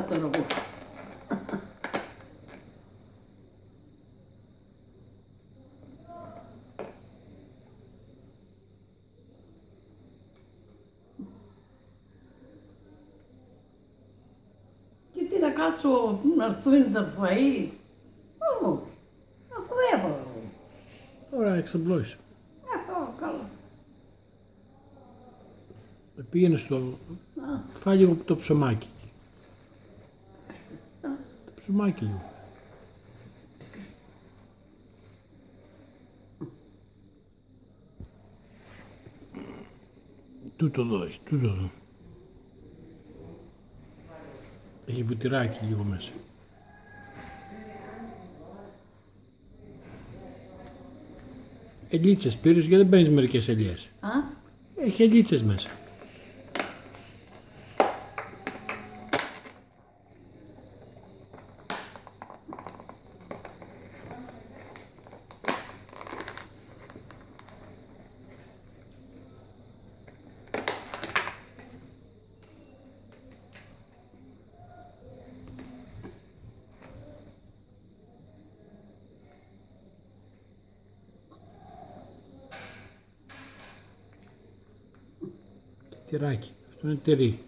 τώρα εγώ. Και τι να κάτσω να έρθουν τα φαΐ. Όχι. Αφού έβαλα. εγώ. Ωραία, εξαπλώσεις. Αυτό καλά. Πήγαινε στο... Α, Φάει λίγο το ψωμάκι. Το ψωμάκι λίγο. Τούτο εδώ έχει, τούτο εδώ. Έχει βουτυράκι λίγο μέσα. Ελίτσες πήρες γιατί δεν παίρνεις μερικές ελιές; Α, Έχει ελίτσες μέσα. tirar aqui. Então, terei.